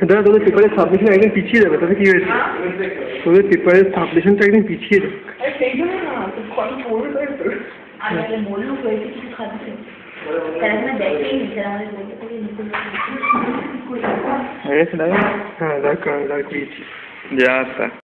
দাদা তোদের পেপারের সাবমিশন একদিন পিছিয়ে যাবে তাতে কি হয়েছে তোদের পেপারের সাবমিশনটা একদিন পিছিয়ে যাবে আরে সেই জন্য না তো কত পড়বে তো আর নাহলে বললো হয়েছে কিছু খাচ্ছে তারা এখানে দেখেই নি তারা আমাদের বলতে থেকে Yes, dark, dark, dark beach. Yeah, sir.